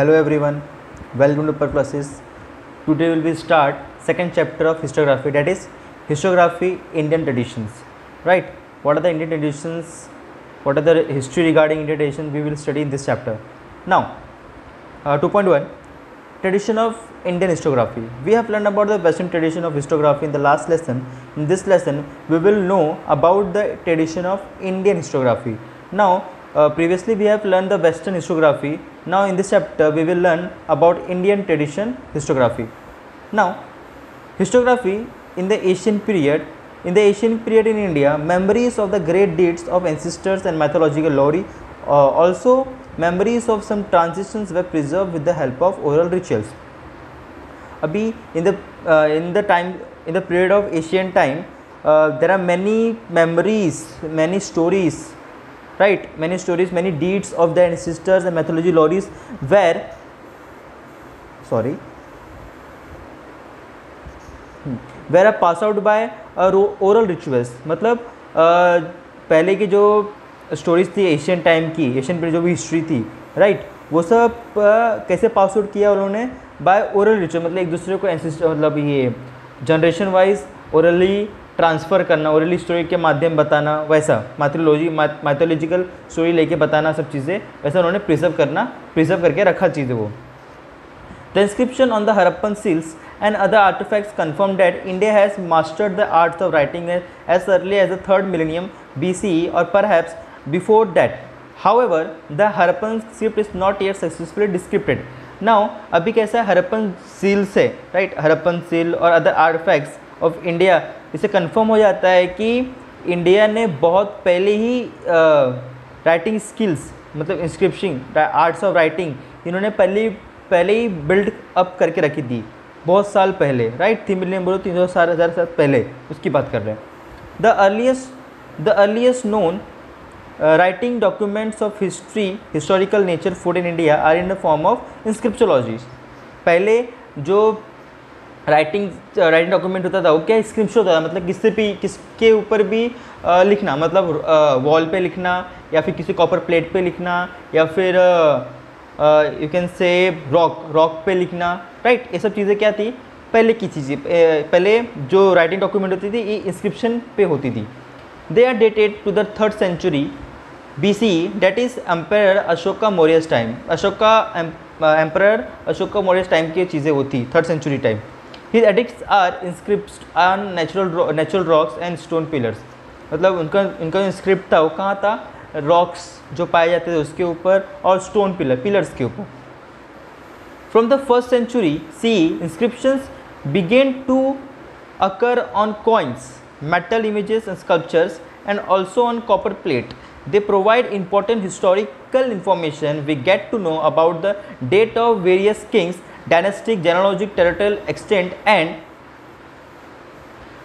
hello everyone. Welcome to purple classes today we will start second chapter of historiography that is historiography indian traditions. Right? What are the indian traditions? What are the history regarding indian traditions we will study in this chapter. Now uh, 2.1 tradition of indian historiography we have learned about the western tradition of historiography in the last lesson. In this lesson we will know about the tradition of indian historiography now uh, previously we have learned the western historiography now in this chapter we will learn about indian tradition historiography now historiography in the asian period. In the asian period in india memories of the great deeds of ancestors and mythological lore uh, also memories of some transitions were preserved with the help of oral rituals. Abhi in the uh, in the time in the period of asian time uh, there are many memories many stories right? Many stories many deeds of the ancestors and mythology lores where sorry were are pass out by oral rituals मतलब uh, पहले की जो stories थी Asian time की Asian period जो भी history थी right right? वो सब uh, कैसे पास आउट किया उन्होंने? बाय ओरल रिचुअल मतलब एक दूसरे को मतलब ये जनरेशन वाइज ओरली ट्रांसफ़र करना और स्टोरी के माध्यम बताना, वैसा माथोलॉजी माथोलॉजिकल स्टोरी लेके बताना सब चीज़ें, वैसा उन्होंने प्रिजर्व करना प्रिजर्व करके रखा चीज़ें वो transcription on the Harappan seals and other artefacts confirm that India has mastered the arts of writing as early as the third millennium B C E और perhaps before that however the Harappan script is not yet successfully deciphered now अभी कैसा है Harappan seals है right Harappan seal और other artefacts of India इसे confirm हो जाता है कि इंडिया ने बहुत पहले ही राइटिंग स्किल्स मतलब इंस्क्रिप्शन आर्ट्स ऑफ़ राइटिंग इन्होंने पहले पहले ही बिल्ड अप करके रखी थी बहुत साल पहले राइट थी मिलियन बोलो, तीन सौ सात हज़ार साल पहले उसकी बात कर रहे हैं। The earliest the earliest known writing documents of history historical nature found in India are in the form of inscriptologies पहले जो राइटिंग राइटिंग डॉक्यूमेंट होता था वो क्या स्क्रिप्ट होता था? मतलब किससे भी किसके ऊपर भी uh, लिखना मतलब वॉल uh, पे लिखना या फिर किसी कॉपर प्लेट पे लिखना या फिर you can say rock rock पे लिखना राइट ये सब चीज़ें क्या थी? पहले की चीज़ें पहले जो राइटिंग डॉक्यूमेंट होती थी ये इंस्क्रिप्शन पे होती थी। They are dated to the third century B C date is emperor Ashoka Mauryas time Ashoka emperor Ashoka Mauryas time की चीज़ें होती third century time his edicts are inscribed on natural natural rocks and stone pillars मतलब उनका उनका जो inscript था, वो कहाँ था? रॉक्स जो पाए जाते थे उसके ऊपर और स्टोन पिलर पिलर्स के ऊपर. From the first century C inscription begin to occur on coins metal images and sculptures and also on copper plate they provide important historical information we get to know about the date of various kings dynastic genealogic territorial extent and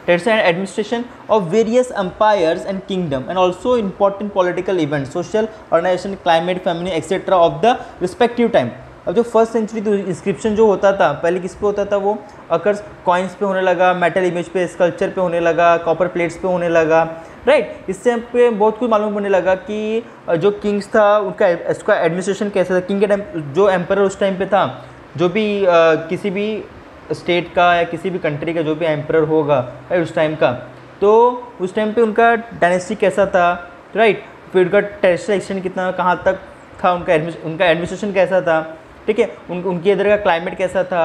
territorial administration of various empires and kingdom and also important political event social organisation climate family etcetera of the respective time अब जो first century inscription जो होता था, पहले किस पे होता था वो? अकर्स कॉइन्स पे होने लगा मेटल इमेज पे स्कल्चर पे होने लगा कॉपर प्लेट्स पे होने लगा राइट right? इससे पे बहुत कुछ मालूम होने लगा कि जो किंग्स था, उनका उसका एडमिनिस्ट्रेशन कैसा था? किंग के जो एम्पायर उस टाइम पे था जो भी आ, किसी भी स्टेट का या किसी भी कंट्री का जो भी एम्पर होगा उस टाइम का। तो उस टाइम पे उनका डायनेस्टी कैसा था राइट फिर उनका टेरिस्टल एक्सटेंड कितना कहाँ तक था उनका उनका एडमिनिस्ट्रेशन कैसा था ठीक है? उन उनके इधर का क्लाइमेट कैसा था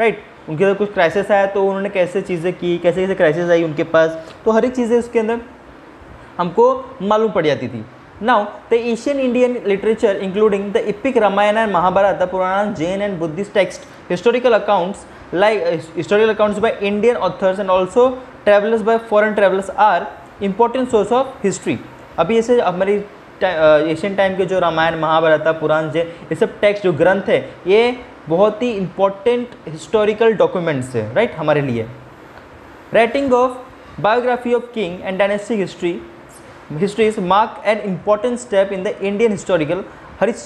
राइट उनके अंदर कुछ क्राइसिस आया तो उन्होंने कैसे चीज़ें की कैसे कैसे क्राइसिस आई उनके पास? तो हर एक चीज़ें उसके अंदर हमको मालूम पड़ जाती थी। Now the ancient Indian literature including the epic Ramayana and Mahabharata the Purana Jain and Buddhist text historical accounts like historical accounts by Indian authors and also travellers by foreign travellers are important source of history अभी ऐसे हमारी ancient time के जो रामायण महाभारत पुराण जैन ये सब text जो ग्रंथ है, ये बहुत ही इंपॉर्टेंट हिस्टोरिकल डॉक्यूमेंट्स है राइट हमारे लिए। Writing of biography of king and dynastic history history is mark and important step in the Indian historical Harish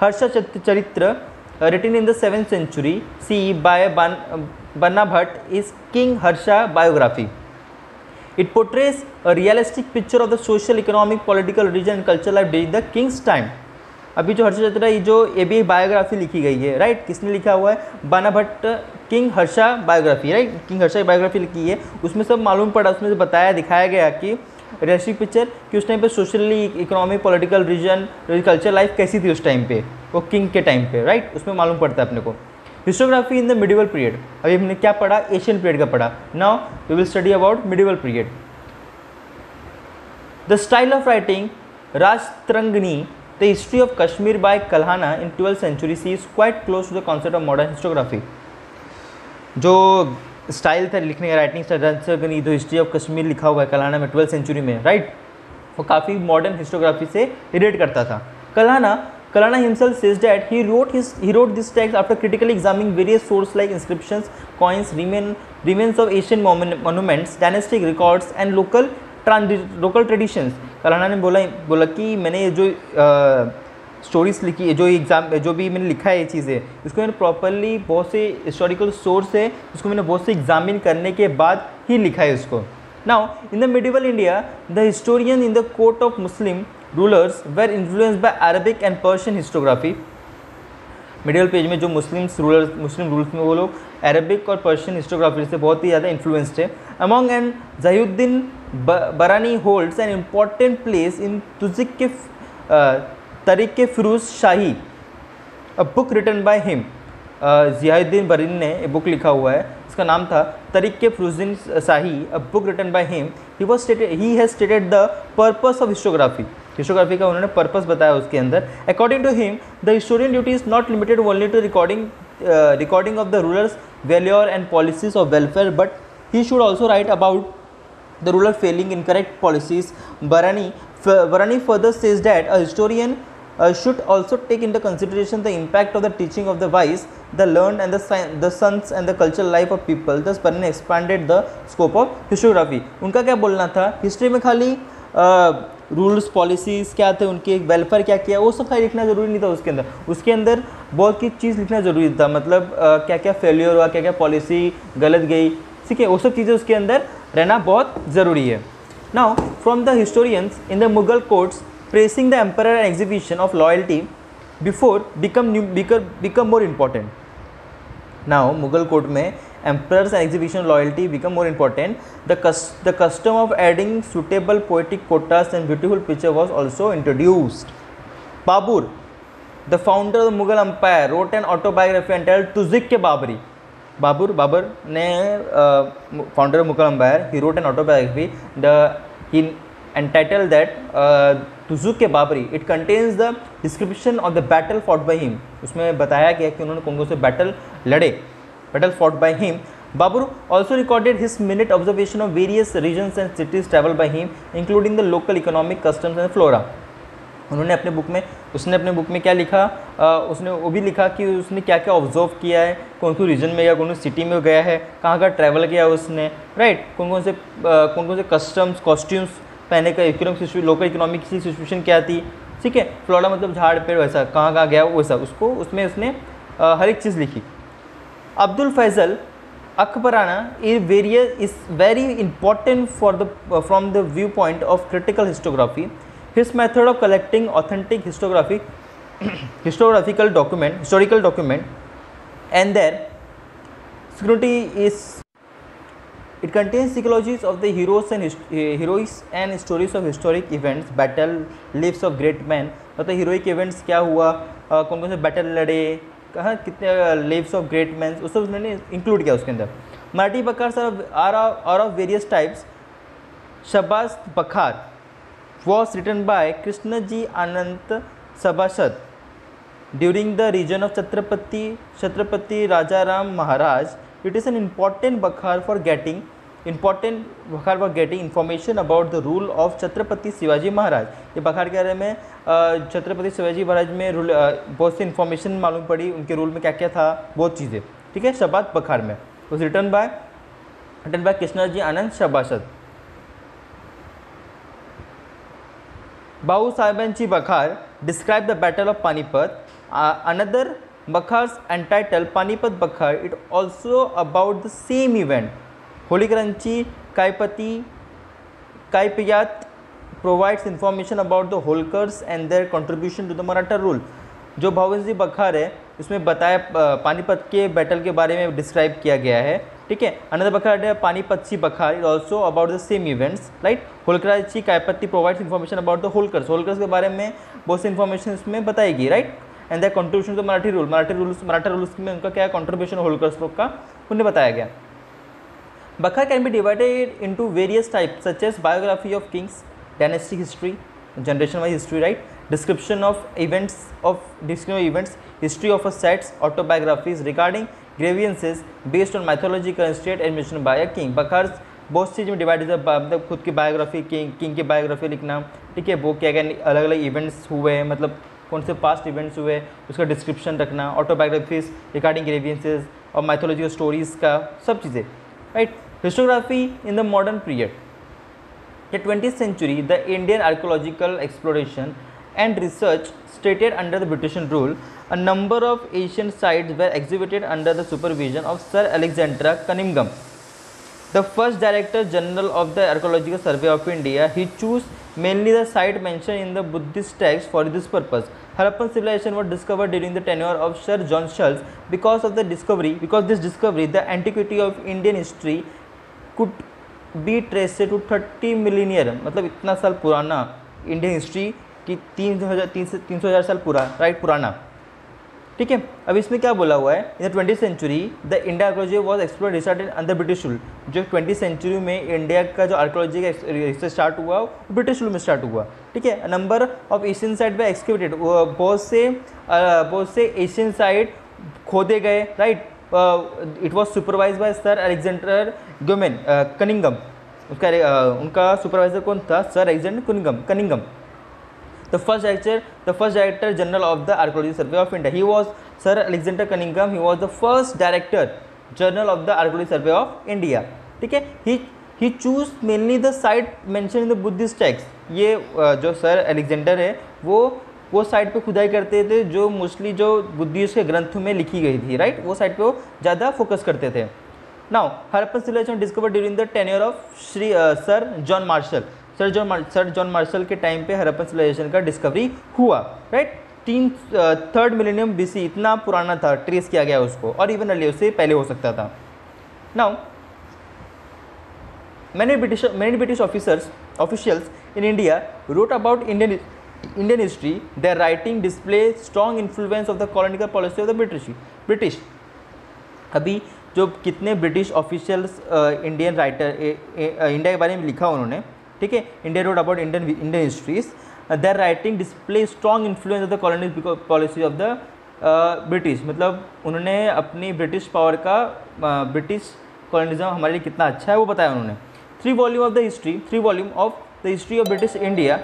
Harsha Charita written in the seventh century C by Bana Bhatt is king Harsha biography it portrays a realistic picture of the social economic political religion and culture life this the king's time अभी जो Harshacharita जो a B biography लिखी गई है right किसने लिखा हुआ है? Bana Bhatt king Harsha biography right king Harsha की बायोग्राफी लिखी है। उसमें सब मालूम पड़ा, उसमें से बताया, दिखाया गया कि रियलिस्टिक पिक्चर कि उस टाइम पे socially economic political reason culture life कैसी थी उस टाइम पे? वो किंग के टाइम पे राइट उसमें मालूम पड़ता है अपने को। Historiography in the medieval period अभी हमने क्या पढ़ा? एशियन पीरियड का पढ़ा। Now we will study about medieval period the style of writing Rajatarangini the history of Kashmir by Kalhana in twelfth century C is quite close to the concept of modern historiography जो style था लिखने का writing style history of Kashmir लिखा हुआ है कलाना में twelfth century में right वो काफ़ी मॉडर्न हिस्टोग्राफी से रिलेट करता था। Kalhana Kalhana himself says that he wrote his he wrote this text after critically examining various source like inscription coins remain remains of Asian monuments dynastic records and local ट्रांडि local traditions Kalhana ने बोला बोला कि मैंने जो stories लिखी है, जो exam जो भी मैंने लिखा है ये चीज़ें, इसको मैंने प्रॉपरली बहुत से हिस्टोरिकल सोर्स है उसको मैंने बहुत से एग्जामिन करने के बाद ही लिखा है उसको now in the medieval India the historian in the court of Muslim rulers were influence by Arabic and Persian historiography medieval page में जो मुस्लिम रूलर्स मुस्लिम रूल्स में वो लोग अरबिक और पर्शियन हिस्टोग्राफी से बहुत ही ज़्यादा इन्फ्लुएंस्ड है। Among and Ziauddin Barani holds an important place in तुजिक के Tarikh Firoz Shahi a book written by him Ziauddin Barani ने एक बुक लिखा हुआ है। इसका नाम था Tarikh Firoz Shahi a book written by him he was stated he has stated the purpose of historiography historiography का उन्होंने पर्पस बताया उसके अंदर। According to him the historian duty is not limited only to recording recording of the rulers valour and policies of welfare but he should also write about the ruler failing in correct policies Barani Barani further says that a historian uh, should also take into consideration the impact of the teaching of the wise, the learned and the, the sons and the cultural life of people. Thus, Parni expanded the scope of historiography. उनका क्या बोलना था history में खाली rules uh, policies क्या थे उनके welfare क्या किया वो सब खाली लिखना ज़रूरी नहीं था उसके अंदर उसके अंदर बहुत की चीज़ लिखना ज़रूरी था मतलब uh, क्या क्या फेलियर हुआ क्या क्या पॉलिसी गलत गई ठीक है वो सब चीज़ें उसके अंदर रहना बहुत ज़रूरी है now from the historians in the Mughal courts praising the emperor and exhibition of loyalty before become new become, become more important now mughal court mein emperors and exhibition loyalty become more important the cus the custom of adding suitable poetic quotas and beautiful picture was also introduced babur the founder of the mughal empire wrote an autobiography entitled tuzik ke babri babur babur ne uh, founder of mughal empire he wrote an autobiography the he entitled that uh, Tuzuk के Babri it contains the description of the battle fought by him उसमें बताया गया कि उन्होंने कौन से battle लड़े battle fought by him Babur also recorded his minute observation of various regions and cities travel by him including the local economic customs and flora उन्होंने अपने बुक में उसने अपने बुक में क्या लिखा? आ, उसने वो भी लिखा कि उसने क्या क्या ऑब्ज़र्व किया है कौन कौन रीजन में या कौन सिटी में गया है कहाँ कहाँ ट्रैवल किया उसने राइट कौन कौन से कौन कौन से कस्टम्स कॉस्ट्यूम्स पहने का इकोनॉमिक लोकल इकोनॉमिक की सिचुएशन क्या थी? ठीक है फ्लोरा मतलब झाड़ पेड़ वैसा कहाँ कहाँ गया वैसा उसको उसमें उसने आ, हर एक चीज़ लिखी। Abdul Fazal Akbarnama is various is very important for the from the view point of critical historiography his method of collecting authentic historiography historiographical document historical document and their security is it contains psychologies of the heroes and heroines and stories of historic events battle lives of great man मतलब heroic events क्या हुआ? कौन कौन से battle लड़े? कहाँ कितने lives of great man वो सब उन्होंने इंक्लूड किया उसके अंदर। Marathi bakhar sir are are of various types Shahbaz bakhar was written by Krishna ji Anant Sabhasad during the region of Chhatrapati Chhatrapati Raja Ram Maharaj it is an important bakhar for getting important bakhar for getting information about the rule of Chhatrapati Shivaji Maharaj ये बखार के बारे में छत्रपति शिवाजी महाराज में rule बहुत सी information मालूम पड़ी उनके रूल में क्या क्या था बहुत चीज़ें। ठीक है शबाद बखार में। Was written by written by Krishna ji Anand Sabhasad Bhau साहेबांची bakhar describe the battle of Panipat another Bakhar's entitled Panipat Bakhar, it also about the same event. Holy Karanchi, Kaipati, Kaipiyat, provides information about the Holkars and their to the Maratha rule. जो भावेश जी बखार है इसमें बताया पानीपत के battle के बारे में describe किया गया है ठीक है? Another bakhar Panipat C bakhar is also about the same events right होलकराची कायपत्ती provides information about the Holkars Holkars के बारे में बहुत सी इन्फॉर्मेशन इसमें बताएगी right and the contribution to Marathi rule Marathi rules Maratha rules में उनका क्या कंट्रीब्यूशन होलकर्स लोग का? उन्हें बताया गया। Bakhar can be divided into various type such as biography of kings dynastic history generation wise history right description of events of, description events, history of a sets autobiographies regarding grievances based on mythological state admission by a king. बखर बहुत चीज़ में divide मतलब खुद की biography king king की biography लिखना, ठीक है? वो क्या क्या अलग अलग इवेंट्स हुए हैं मतलब कौन से पास्ट इवेंट्स हुए, उसका डिस्क्रिप्शन रखना ऑटोबायोग्राफीज रिगार्डिंग ग्रेवियंसेस और माइथोलॉजिकल स्टोरीज़ का, सब चीज़ें। right? Historiography in the modern period. The 20th century the indian archaeological exploration and research stated under the british rule a number of asian sites were exhibited under the supervision of sir alexander cunningham. The first director general of the archaeological survey of india he chose mainly the site mentioned in the Buddhist texts for this purpose. Harappan civilization was discovered during the tenure of Sir John Schultz. Because of the discovery, because this discovery, the antiquity of Indian history could be traced to 30 millennia मतलब इतना साल पुराना Indian history कि तीन हज़ार तीन से तीन सौ हज़ार साल पूरा राइट पुराना ठीक है? अब इसमें क्या बोला हुआ है? In the twenty century the India archaeology was explore researched under British rule जो ट्वेंटी सेंचुरी में इंडिया का जो आर्कोलॉजी का रिसर्च स्टार्ट हुआ, वो ब्रिटिश रूल में स्टार्ट हुआ। ठीक है? नंबर ऑफ़ एशियन साइड पे एक्सक्यूटेड बहुत से बहुत से एशियन साइड खोदे गए right it was supervise by sir Alexander Gomen Cunningham उसका उनका सुपरवाइजर कौन था? Sir Alexander Cunningham Cunningham the first director the first director general of the archaeology survey of India he was sir Alexander Cunningham he was the first director general of the archaeology survey of India ठीक है? He he choose mainly the site mention in the Buddhist text ये जो sir Alexander है, वो वो site पे खुदाई करते थे जो मोस्टली जो बुद्धिस्ट के ग्रंथ में लिखी गई थी राइट वो साइड पे वो ज़्यादा फोकस करते थे। Now Harappan civilization discover during the tenure of Shri sir John Marshall sir John sir John Marshall के टाइम पे हरप्पन सिविलाइजेशन का डिस्कवरी हुआ राइट तीन थर्ड मिलेनियम बीसी इतना पुराना था ट्रेस किया गया उसको, और इवन अली उससे पहले हो सकता था। Now many British many British officers officials in India wrote about Indian Indian history their writing display strong influence of the colonial policy of the British British अभी जो कितने British officials Indian writer India के बारे में लिखा उन्होंने ठीक है? India wrote about Indian Indian histories their writing display strong influence of the colony policy of the British मतलब उन्होंने अपनी ब्रिटिश पावर का ब्रिटिश uh, कॉलोनिज्म हमारे लिए कितना अच्छा है वो बताया उन्होंने। Three volume of the history three volume of the history of British India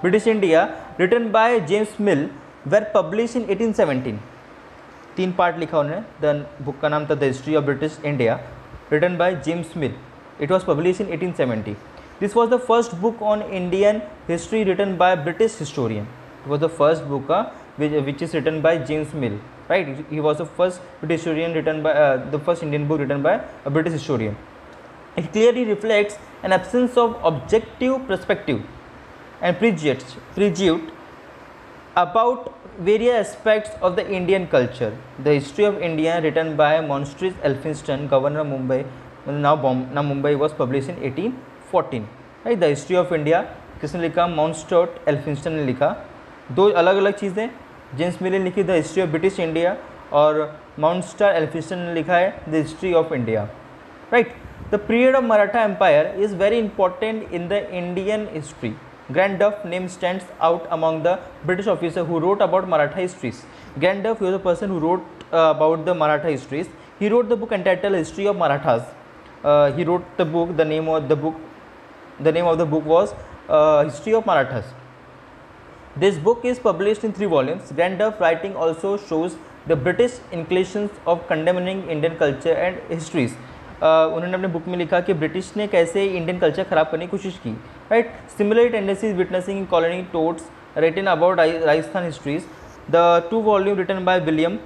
British India written by James Mill were publish in 1817 तीन पार्ट लिखा उन्होंने। द बुक का नाम था the history of British India written by James Mill it was publish in 1870 This was the first book on Indian history written by a British historian. It was the first book uh, which, which is written by James Mill. Right? He was the first British historian written by uh, the first Indian book written by a British historian. It clearly reflects an absence of objective perspective and prejudice, prejudice about various aspects of the Indian culture. The history of India, written by Monstris Elphinstone, governor of Mumbai, now, now Mumbai, was published in 18. Fourteen right the history of India किसने लिखा? माउंटस्टोट एल्फिंस्टन ने लिखा। दो अलग अलग चीज़ें James मिले लिखी the history of British India और माउंटस्टार एल्फिंस्टन ने लिखा है the history of India right the period of Maratha empire is very important in the Indian history Grant Duff name stand out among the British officer who wrote about Maratha histories Grant Duff use a person who wrote about the Maratha histories he wrote the book and title history of Marathas he wrote the book the name of the book the name of the book was uh, History of Marathas. This book is published in three volumes. Gandalf writing also shows the British inclinations of condemning Indian culture and histories. Uh, उन्होंने अपने book में लिखा कि British ने कैसे Indian culture ख़राब करने की कोशिश की right similar tendencies witnessing in colony thoughts written about Rajasthan histories. The two volume written by William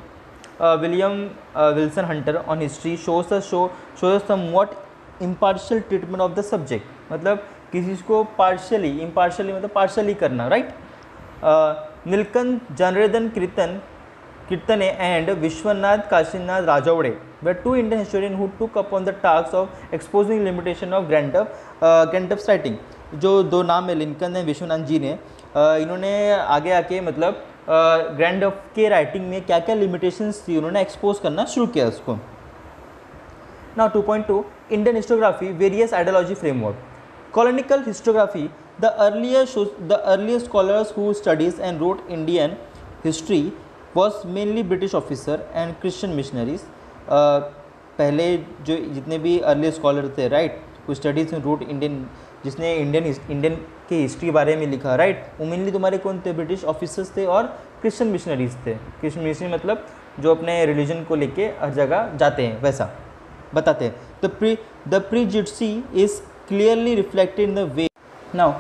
uh, William uh, Wilson Hunter on history shows us show shows us somewhat impartial treatment of the subject मतलब किसी को partially impartially मतलब partially करना right Nilkanth Janardan कीर्तन, Kirtane and Vishwanath Kashinath Rajwade way two Indian historian who took upon the task of exposing limitation of Grant Duff Grant Duff writing जो दो नाम है लिंकन एंड विश्वनाथ जी ने। इन्होंने आगे आके मतलब ग्रैंड ऑफ़ के राइटिंग में क्या क्या लिमिटेशंस थी, उन्होंने एक्सपोज करना शुरू किया उसको। Now 2.2 Indian historiography various ideology framework colonial historiography the earlier the earlier scholars who studies and wrote Indian history was mainly British officer and Christian missionaries पहले जो जितने भी अर्ली स्कॉलर थे राइट वो स्टडीज़ इन रूट इंडियन जिसने Indian Indian के history के बारे में लिखा राइट वो मेनली तुम्हारे कौन थे? ब्रिटिश ऑफिसर्स थे और क्रिश्चन मिशनरीज थे। क्रिश्चन मिशनरी मतलब जो अपने रिलीजन को लेके हर जगह जाते हैं, वैसा। बताते हैं। The pre the prejudice is clearly reflected in the way now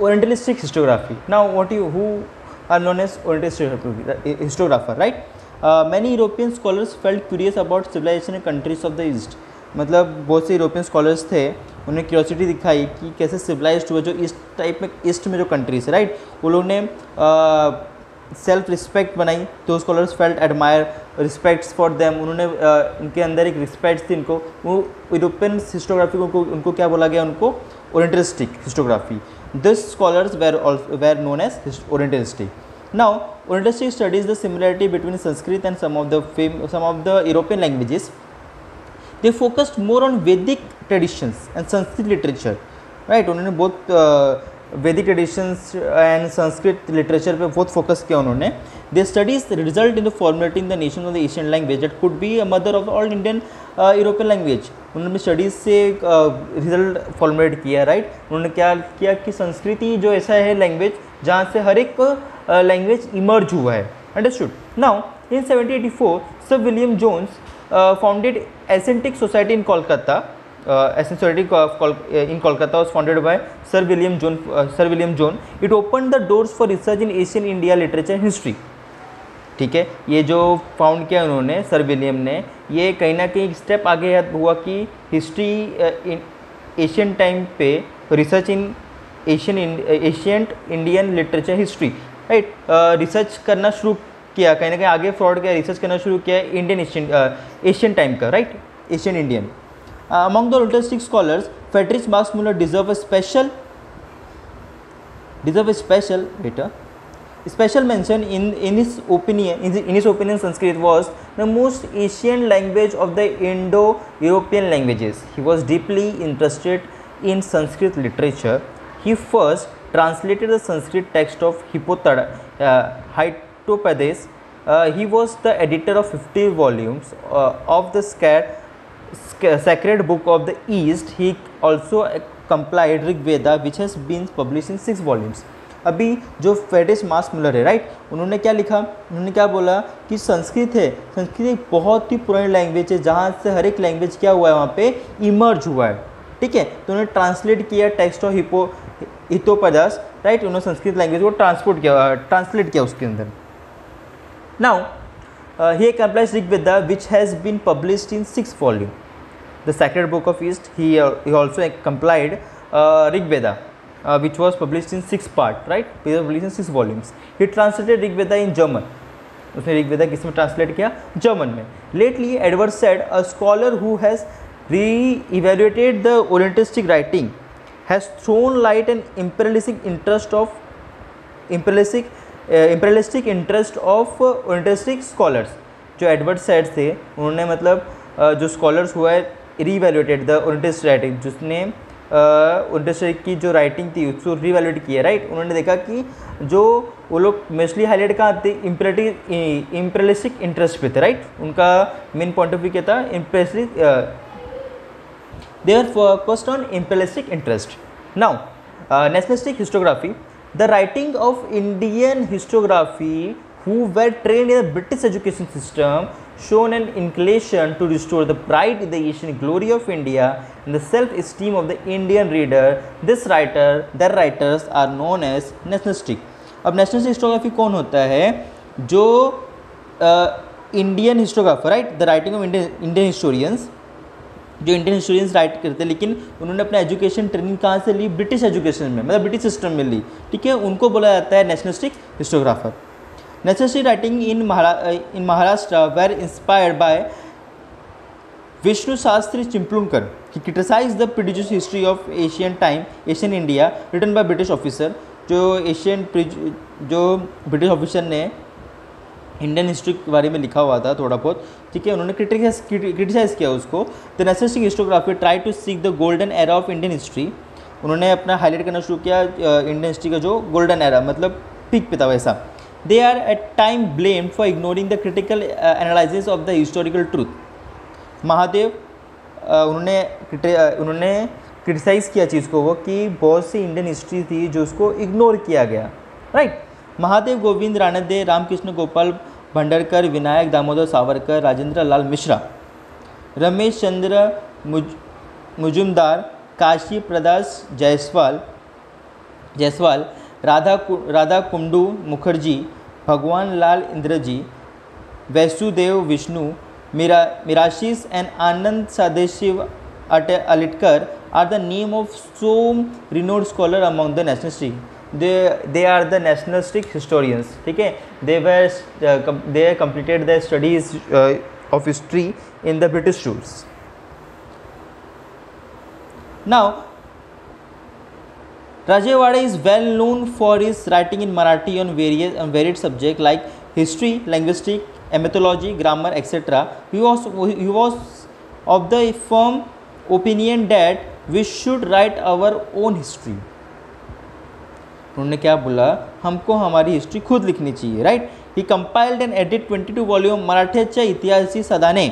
orientalistic historiography now what you who are known as orientalistic historiographer right many European scholars felt curious about civilization countries of the east मतलब बहुत से European scholars थे उन्हें curiosity दिखाई कि कैसे civilised हुए जो ईस्ट टाइप में ईस्ट में जो कंट्रीज़ है राइट वो लोग ने uh, सेल्फ रिस्पेक्ट बनाई तो scholars felt admire respects for them उन्होंने उनके अंदर एक रिस्पेक्ट थी इनको, वो यूरोपियन हिस्टोग्राफी को उनको क्या बोला गया, उनको orientalistic historiography this scholars were were known as orientalistic now orientalistic studies the similarity between Sanskrit and some of the fame some of the European languages they focused more on Vedic traditions and Sanskrit literature right उन्होंने बहुत Vedic traditions and Sanskrit literature पे बहुत focus किया उन्होंने। They studies result in the formatting the nation of the Asian language that could be mother of all Indian European language उन्होंने studies से result uh, formulate किया right उन्होंने क्या किया कि संस्कृति जो ऐसा है लैंग्वेज जहाँ से हर एक लैंग्वेज uh, इमर्ज हुआ है। Understood now in 1784 sir William Jones founded Asiatic society in Kolkata uh, Essence Society in Kolkata was founded by Sir William. Uh, Sir William Jones. It opened the doors for research in Asian India literature and history. ठीक है ये जो found किया उन्होंने sir William ने ये कहीं ना कहीं स्टेप आगे हुआ कि हिस्ट्री एशियन टाइम पे research in Asian ancient Indian literature history right research करना शुरू किया कहीं ना कहीं आगे फ्रॉड किया रिसर्च करना शुरू किया इंडियन एशियन एशियन टाइम का right Asian Indian Uh, among the ultrastic scholars, Friedrich Max Müller deserve a special deserve a special wait, special mention in, in his opinion in, his opinion Sanskrit was the most ancient language of the Indo-European languages. He was deeply interested in Sanskrit literature. He first translated the Sanskrit text of Hippothada, uh. Uh, he was the editor of 50 volumes uh, of the sacred sacred book of the east, he also complied rig veda, which has been published in six volumes. अभी जो फेडिस मास Miller है right उन्होंने क्या लिखा? उन्होंने क्या बोला कि संस्कृत है। संस्कृत एक बहुत ही पुरानी लैंग्वेज है, जहाँ से हर एक लैंग्वेज क्या हुआ है, वहाँ पे इमर्ज हुआ है। ठीक है? तो उन्होंने ट्रांसलेट किया टेक्स्ट ऑफ़ हिपो हितोपदास राइट उन्होंने संस्कृत लैंग्वेज को ट्रांसपोर्ट किया ट्रांसलेट किया उसके अंदर। Now Uh, he accomplished Rig Veda which has been published in six volumes. The Sacred Book of East, he, uh, he also complied uh, Rig Veda uh, which was published in six part, right? It was published in six volumes. He translated Rig Veda in German. उसने ऋग वेदा किस में translate किया German में lately Edward said a scholar who has reevaluated the orientalistic writing has thrown light and imperialistic interest of imperialistic imperialistic interest of इंटरेस्टिक scholars जो Edward Said थे उन्होंने मतलब जो स्कॉलर्स हुआ है रीवैल्यूटेड द इंटरेस्ट राइटिंग जिसने uh, की जो राइटिंग थी उसको रीवैल्यूट किया राइट उन्होंने देखा कि जो वो लोग मोस्टली हाईलाइट कहाँ थे? इम्परेटिव इम्परलिस्टिक इंटरेस्ट पे थे राइट उनका मेन पॉइंट ऑफ़ व्यू क्या था? इम्प्रेसिक they are focused on imperialistic interest now nationalistic historiography The writing of Indian historiography who were trained in the British education system shown an inclination to restore the pride in the Asian glory of India and the self-esteem of the Indian reader. This writer, their writers are known as nationalistic. अब nationalist historiography कौन होता है जो Indian historiographer write the writing of Indian Indian historians जो Indian students write करते हैं, लेकिन उन्होंने अपना एजुकेशन ट्रेनिंग कहाँ से ली? ब्रिटिश एजुकेशन में मतलब ब्रिटिश सिस्टम में ली। ठीक है? उनको बोला जाता है nationalistic historiographer nationalistic writing in in Maharashtra were inspired by Vishnu Shastri Chiplunkar he criticise the produce history of Asian time Asian India written by British officer जो एशियन जो ब्रिटिश ऑफिसर ने इंडियन हिस्ट्री के बारे में लिखा हुआ था थोड़ा बहुत। ठीक है, उन्होंने क्रिटिसाइज क्रिटिसाइज किया उसको। The नेसेसिक historiography try to seek the golden era of Indian history उन्होंने अपना हाईलाइट करना शुरू किया इंडियन हिस्ट्री का जो गोल्डन एरा मतलब पीक पे था वैसा। They are at time blamed for ignoring the critical analysis of the historical truth Mahadev उन्होंने उन्होंने क्रिटिसाइज़ किया चीज़ को वो कि बहुत सी इंडियन हिस्ट्री थी जो उसको इग्नोर किया गया। राइट महादेव गोविंद राणदे रामकृष्ण गोपाल भंडरकर विनायक दामोदर सावरकर राजेंद्र लाल मिश्रा। रमेश चंद्र मुज मुजुमदार काशी प्रदास जायसवाल जायसवाल राधा कु, राधा कुंडू मुखर्जी भगवान लाल इंद्रजी वैसुदेव विष्णु मीरा Mirashi and Anand Sadashiv at Altekar are the name of so renowned scholar among the national they they are the nationalistic historians ठीक है they were uh, they completed their studies uh, of history in the British schools now Rajewada is well known for his writing in Marathi on various on varied subjects like history, linguistics, mythology, grammar, etc. He was he was of the firm opinion that we should write our own history. उन्होंने क्या बोला? हमको हमारी history खुद लिखनी चाहिए right he compiled and edit twenty two volume मराठ्याच्या इतिहासी सदाने.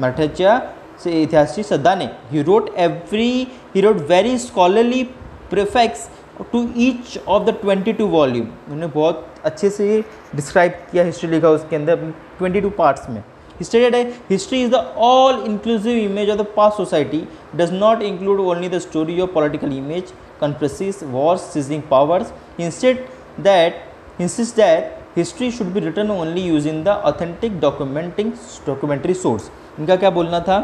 मराठ्याच्या इतिहासी सदाने. He wrote every he wrote very scholarly prefaces to each of the twenty two volume उन्होंने बहुत अच्छे से डिस्क्राइब किया हिस्ट्री लिखा उसके अंदर ट्वेंटी टू पार्ट्स में. Stated that history is the all inclusive image of the past society, does not include only the story of political image. Conspiracies, wars, seizing powers. Instead that insists that history should be written only using the authentic documenting, documentary source. इनका क्या बोलना था?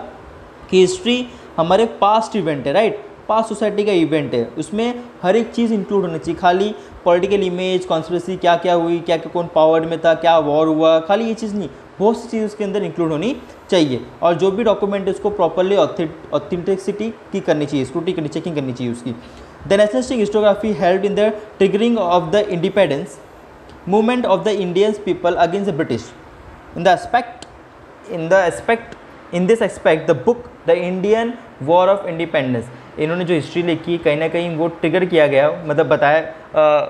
कि history हमारे past event है right past society का event है। उसमें हर एक चीज़ इंक्लूड होनी चाहिए। खाली पॉलिटिकल इमेज कॉन्स्परेसी क्या क्या हुई क्या क्या कौन पावर में था, क्या वॉर हुआ? खाली ये चीज़ नहीं। बहुत सी चीज़ उसके अंदर इंक्लूड होनी चाहिए। और जो भी डॉक्यूमेंट है, उसको प्रॉपरली ऑथेंटिसिटी की करनी चाहिए स्क्रूटी करनी चेकिंग करनी चाहिए उसकी। The nationalistic historiography help in the triggering of the independence movement of the Indians people against the British in the aspect in the aspect in this aspect the book the Indian war of independence इन्होंने जो history लिखी कहीं ना कहीं वो trigger किया गया मतलब बताया आ,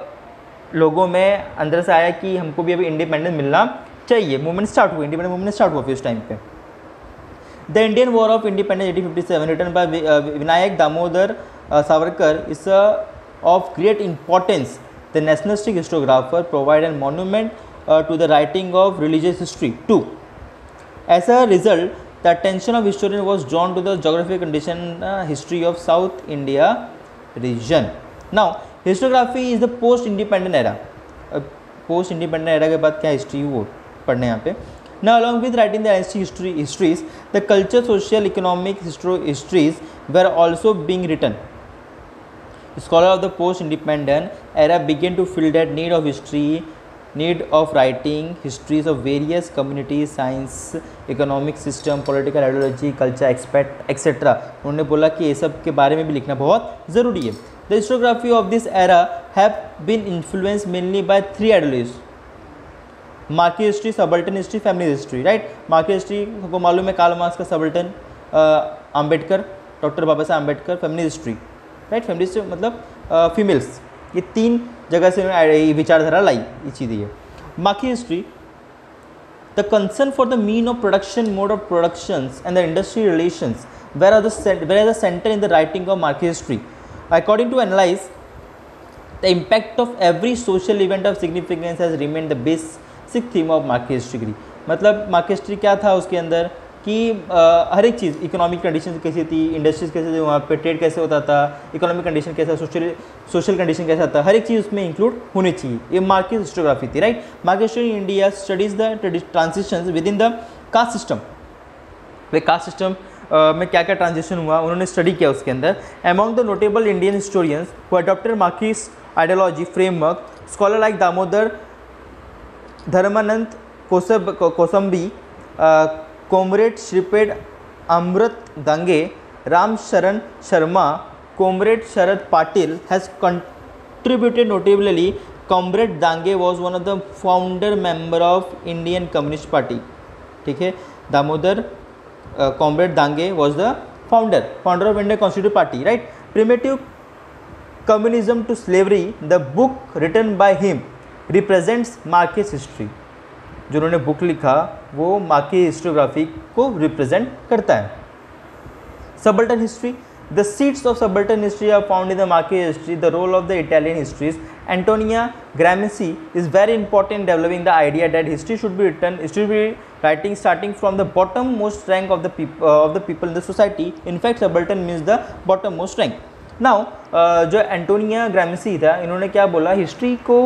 लोगों में अंदर से आया कि हमको भी अभी इंडिपेंडेंस मिलना चाहिए। मूवमेंट स्टार्ट हुआ इंडिपेंडेंट मूवमेंट स्टार्ट हुआ फिर उस टाइम पे। The Indian war of independence eighteen fifty seven written by Vinayak Damodar Savarkar is of great importance the nationalistic historiographer provide an monument to the writing of religious history to as a result the attention of historian was drawn to the geographic condition uh, history of south india region now historiography is the post independent era uh, post independent era के बाद क्या history वो पढ़ने यहाँ पे Now, along with writing the ancient history, histories, the culture, social, economic histories were also being written. Scholar of the post-independent era began to feel that need of history, need of writing histories of various communities, science, economic system, political ideology, culture, expect, etc. उन्होंने बोला कि ये सब के बारे में भी लिखना बहुत ज़रूरी है The historiography of this era have been influenced mainly by three ideologies. Marxist history subaltern history family history right Marxist history को मालूम है काल मार्क्स का subaltern Ambedkar doctor Baba Saheb Ambedkar family history right family history मतलब females ये तीन जगह से विचारधारा लाई, ये चीज़ ये। Marxist history the concern for the mean of production mode of production and the industry relations were are the were are the centre in the writing of Marxist history according to analyse the impact of every social event of significance has remain the basic theme of market degree मतलब market history क्या था उसके अंदर? कि आ, हर एक चीज़ इकोनॉमिक कंडीशन कैसी थी इंडस्ट्रीज़ कैसे थे वहाँ पे ट्रेड कैसे होता था इकोनॉमिक कंडीशन कैसा सोशल सोशल कंडीशन कैसा था हर एक चीज़ उसमें इंक्लूड होनी चाहिए। ये मार्केट हिस्टोग्राफी थी right market history India studies the transition within the caste system way caste system में क्या क्या ट्रांजिशन हुआ उन्होंने स्टडी किया उसके अंदर। Among the notable Indian historians who adopted Marxist ideology framework scholar like Damodar Dharmanand Kosab Kosambi comrade Shripad Amrit Dange Ram Sharan Sharma comrade Sharad Patil has contributed notably. Comrade Dange was one of the founder member of Indian communist party ठीक है Damodar comrade Dange was the founder founder of Indian constitute party right primitive communism to slavery the book written by him represents Marxist history जिन्होंने book लिखा वो माँ की historiography को represent करता है। Subaltern history the seeds of subaltern history are found in the माके history the role of the Italian histories Antonio Gramsci is very important developing the idea that history should be written history be writing starting from the bottom most rank of the of the people in the society in fact subaltern means the bottom most rank now जो Antonio Gramsci था, इन्होंने क्या बोला? History को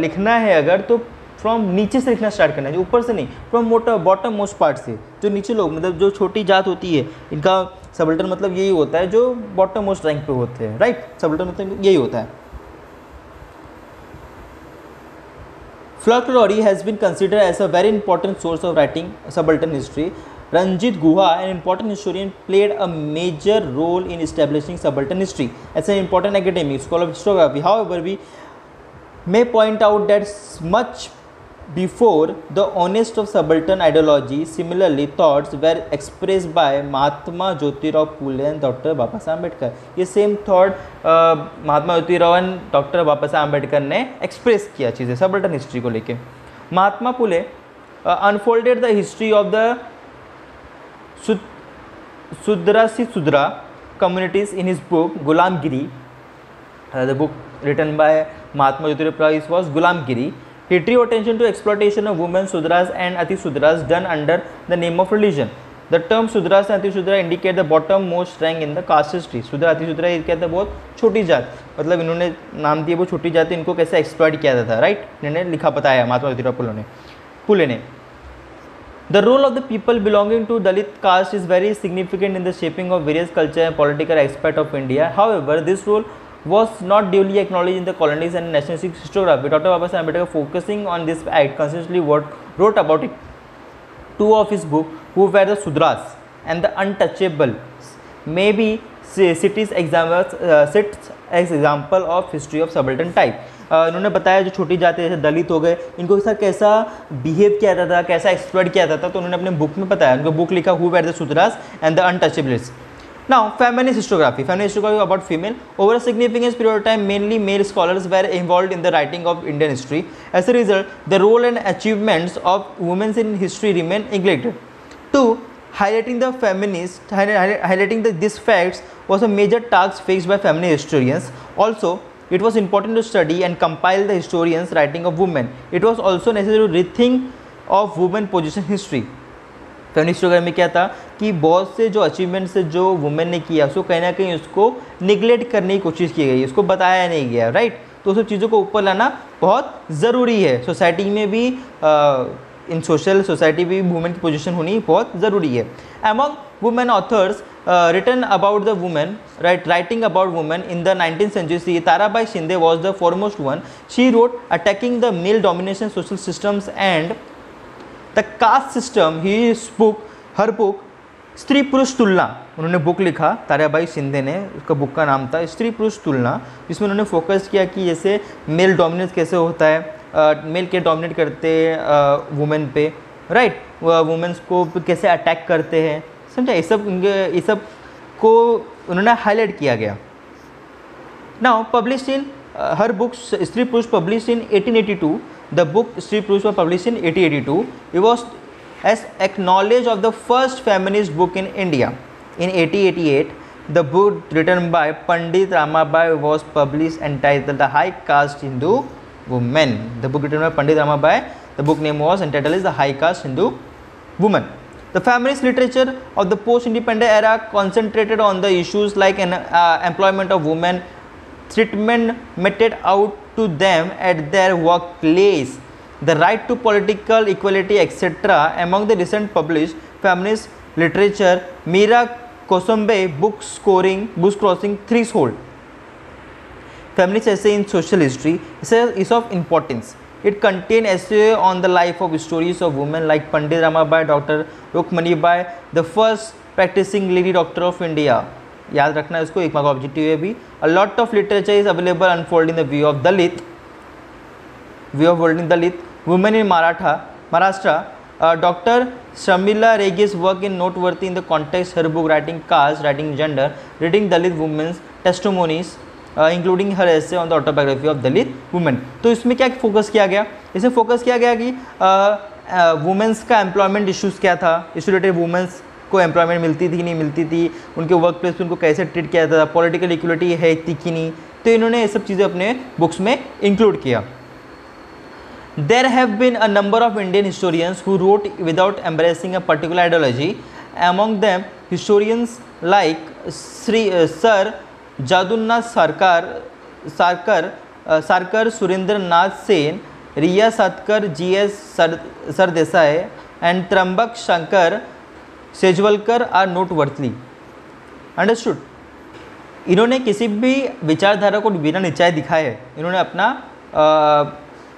लिखना है अगर तो फ्रॉम नीचे से लिखना स्टार्ट करना है ऊपर से नहीं फ्रॉम मोटर बॉटम मोस्ट पार्ट से, जो नीचे लोग मतलब जो छोटी जात होती है, इनका सबल्टन मतलब यही होता है, जो बॉटम मोस्ट रैंक पे होते हैं राइट सबल्टन मतलब यही होता है। Folklore has been consider as a very important source of writing subaltern history Ranajit Guha an important historian played a major role in establishing subaltern history as an important academic school of historiography however we may point out that much before the honest of subaltern ideology similarly thoughts were expressed by Jyotirao Phule and doctor Baba Saheb Ambedkar ये same thought Mahatma Jyotirao and doctor Baba Saheb Ambedkar ने express किया चीज़ें subaltern history को लेके Mahatma Phule unfolded the history of the Shudra communities in his book Gulamgiri. Uh, the book written by Mahatma Jyotirao Phule was Gulamgiri. हिट्री attention to exploitation of women Shudras and Atishudras done under the name of religion the term Shudras and Atishudra indicate the bottom most rank in the caste history Shudra Atishudra ये क्या था बहुत छोटी जात। मतलब इन्होंने नाम दिए वो छोटी जाति, इनको कैसे एक्सप्लॉइट किया जाता राइट इन्होंने लिखा बताया महात्मा ज्योतिरा पुल ने। पुले ने। The role of the people belonging to Dalit caste is very significant in the shaping of various culture and political expert of India however this role was not duly acknowledged in the colonies and nationalistic historiography. Dr. Baba Sahib Ambedkar, focusing on this act, consistently wrote wrote about it. Two of his books, who were the Sudras and the Untouchables, may be cities examples, uh, sits as example of history of subaltern type. इन्होंने बताया जो छोटी जाति जैसे दलित हो गए इनको sir कैसा बिहेव किया जाता था कैसा एक्सप्लोर किया जाता था तो उन्होंने अपने बुक में बताया उनको बुक लिखा who were the Shudras and the untouchables Now, feminist historiography. Feminist historiography about female. Over a significant period of time, mainly male scholars were involved in the writing of Indian history. As a result, the role and achievements of women in history remain neglected. Two, highlighting the feminist, highlighting the, these facts was a major task faced by feminist historians. Also, it was important to study and compile the historians' writing of women. It was also necessary to rethink of women position history. Feminist वगैरह में क्या था कि बहुत से जो achievement से जो वुमेन ने किया, उसको कहीं ना कहीं उसको निगलेक्ट करने की कोशिश की गई, उसको बताया नहीं गया राइट तो सब चीज़ों को ऊपर लाना बहुत ज़रूरी है। सोसाइटी में भी इन सोशल सोसाइटी भी वुमेन की पोजीशन होनी बहुत ज़रूरी है। Among women authors written about the women right writing about women in the nineteen century Tarabai Shinde was the foremost one she wrote attacking the male domination social systems and the caste system he book her book Stri Purush Tulana उन्होंने book लिखा, ताराबाई शिंदे ने, उसका book का नाम था स्त्री पुरुष तुलना जिसमें उन्होंने फोकस किया कि जैसे मेल डोमिनेंस कैसे होता है मेल के डोमिनेट करते वुमेन पे राइट वुमेन्स को कैसे अटैक करते हैं, समझा? ये सब ये सबको उन्होंने हाईलाइट किया गया। Now publish in her books Stri Purush publish in 1882 The book Sri Purush was published in 1882. It was as acknowledged of the first feminist book in India. In 1888, the book written by Pandit Ramabai was published entitled The High Caste Hindu Woman. The book written by Pandit Ramabai, the book name was entitled is The High Caste Hindu Woman. The feminist literature of the post-independent era concentrated on the issues like an, uh, employment of women, treatment meted out to them at their workplace. The right to political equality, etc. Among the recent published feminist literature, Mira Kosombe book scoring, book crossing threshold. Feminist essay in social history is of importance. It contains essay on the life of stories of women like Pandit Ramabai, Dr. Rukmani Bai, the first practicing lady doctor of India. याद रखना है इसको एक mark objective है भी a lot of literature is available unfolding the view of Dalit view of holding Dalit women in Maratha Maharashtra doctor Sharmila Rege's work in noteworthy in the context her book writing caste writing gender reading Dalit women's testimonies including her essay on the autobiography of Dalit women तो इसमें क्या focus किया गया? इसमें focus किया गया कि women's uh, uh, का एम्प्लॉयमेंट इश्यूज़ क्या था? इशू रिलेटेड वुमेंस को एम्प्लॉयमेंट मिलती थी कि नहीं मिलती थी, उनके वर्क प्लेस पर उनको कैसे ट्रीट किया जाता था पॉलिटिकल इक्वलिटी है थी कि नहीं। तो इन्होंने ये सब चीज़ें अपने बुक्स में इंक्लूड किया। There have been a number of Indian historians who wrote without embracing a particular ideology among them historians like Shri sir Jadunath Sarkar Sarkar Sarkar Surendra Nath Sen Riyasatkar G S sir Sardesai and Trimbak Shankar Shejwalkar are noteworthy. Understood? इन्होंने किसी भी विचारधारा को बिना निचाए दिखाए है इन्होंने अपना आ,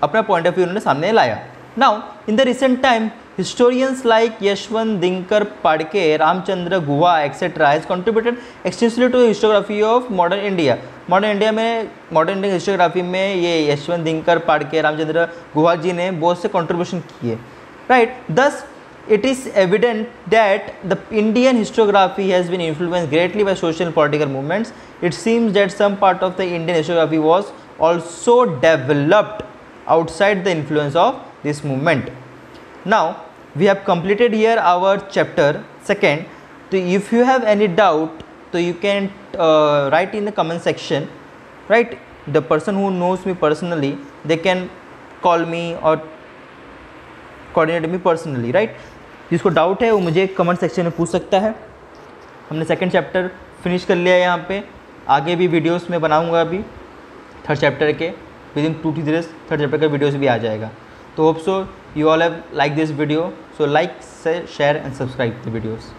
अपना पॉइंट ऑफ़ व्यू इन्होंने सामने लाया। Now in the recent time historians like Yashwant Dinkar Phadke Ramachandra Guha etcetera has contributed extensively to historiography of modern India modern India में मॉडर्न इंडियन हिस्टोग्राफी में ये यशवंत दिनकर पाड़के रामचंद्र गुहा जी ने बहुत से कॉन्ट्रीब्यूशन किए। Right thus it is evident that the Indian historiography has been influenced greatly by social and political movements. It seems that some part of the Indian historiography was also developed outside the influence of this movement. Now, we have completed here our chapter second. So, if you have any doubt, so you can uh, write in the comment section, right? The person who knows me personally, they can call me or coordinate me personally, right? जिसको doubt है, वो मुझे comment section में पूछ सकता है। हमने second chapter finish कर लिया है यहाँ पे। आगे भी वीडियोस में बनाऊँगा अभी थर्ड चैप्टर के। Within two three days third chapter का वीडियोस भी आ जाएगा। तो hope so you all have like this video so like share and subscribe the videos